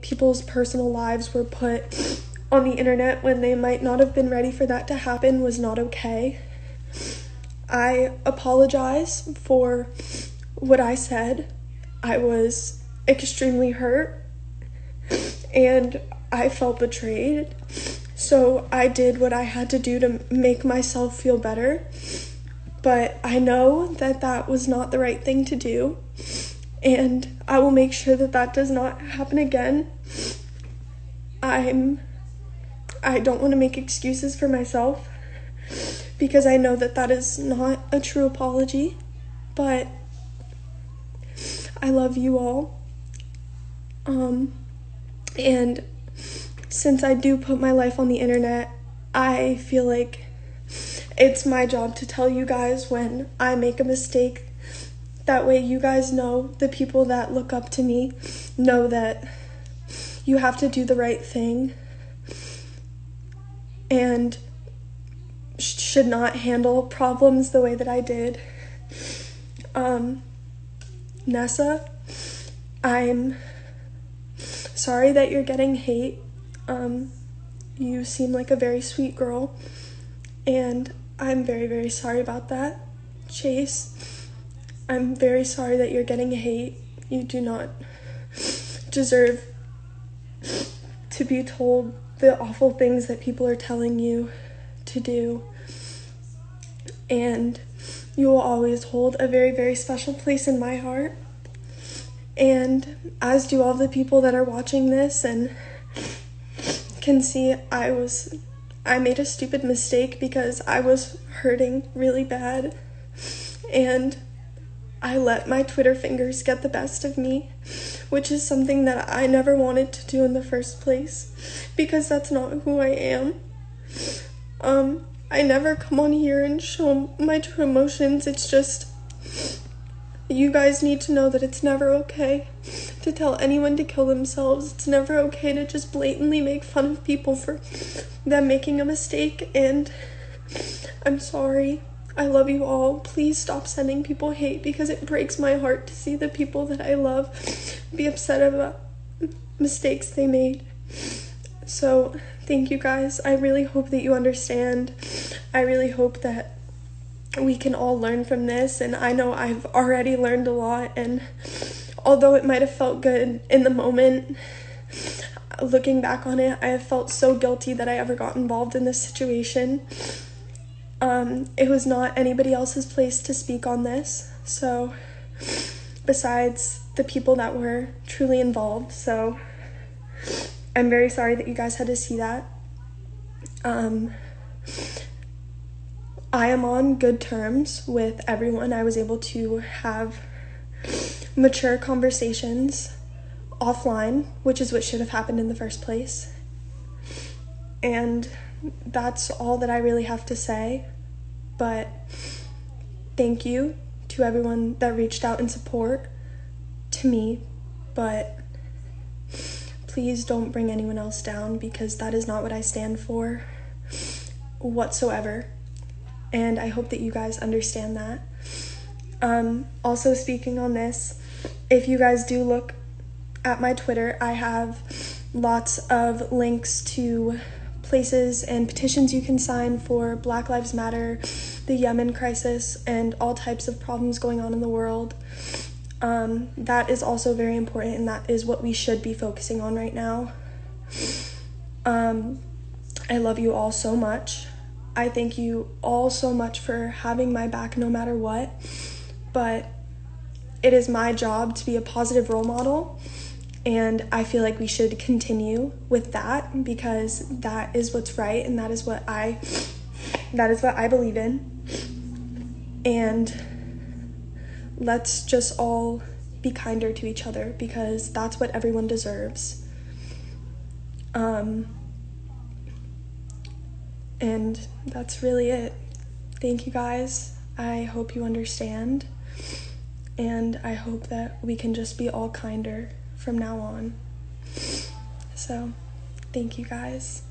people's personal lives were put on the internet when they might not have been ready for that to happen was not okay. I apologize for what I said. I was extremely hurt and I felt betrayed. So I did what I had to do to make myself feel better. But I know that that was not the right thing to do and I will make sure that that does not happen again. I'm I don't want to make excuses for myself because I know that that is not a true apology, but I love you all. Um and since I do put my life on the internet, I feel like it's my job to tell you guys when I make a mistake that way, you guys know, the people that look up to me know that you have to do the right thing and should not handle problems the way that I did. Um, Nessa, I'm sorry that you're getting hate. Um, you seem like a very sweet girl, and I'm very, very sorry about that. Chase, I'm very sorry that you're getting hate. You do not deserve to be told the awful things that people are telling you to do. And you will always hold a very, very special place in my heart. And as do all the people that are watching this and can see I was I made a stupid mistake because I was hurting really bad. And I let my Twitter fingers get the best of me, which is something that I never wanted to do in the first place because that's not who I am. Um, I never come on here and show my true emotions. It's just you guys need to know that it's never okay to tell anyone to kill themselves. It's never okay to just blatantly make fun of people for them making a mistake and I'm sorry. I love you all. Please stop sending people hate because it breaks my heart to see the people that I love be upset about mistakes they made. So, thank you guys. I really hope that you understand. I really hope that we can all learn from this. And I know I've already learned a lot. And although it might have felt good in the moment, looking back on it, I have felt so guilty that I ever got involved in this situation. Um, it was not anybody else's place to speak on this, so besides the people that were truly involved, so I'm very sorry that you guys had to see that. Um, I am on good terms with everyone. I was able to have mature conversations offline, which is what should have happened in the first place. And that's all that I really have to say. But thank you to everyone that reached out in support to me. But please don't bring anyone else down because that is not what I stand for whatsoever. And I hope that you guys understand that. Um, also, speaking on this, if you guys do look at my Twitter, I have lots of links to places and petitions you can sign for Black Lives Matter, the Yemen crisis, and all types of problems going on in the world. Um, that is also very important, and that is what we should be focusing on right now. Um, I love you all so much. I thank you all so much for having my back no matter what. But it is my job to be a positive role model and I feel like we should continue with that because that is what's right and that is what I that is what I believe in. And let's just all be kinder to each other because that's what everyone deserves. Um and that's really it. Thank you guys. I hope you understand. And I hope that we can just be all kinder from now on. So, thank you guys.